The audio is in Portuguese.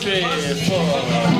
Salve! Pô.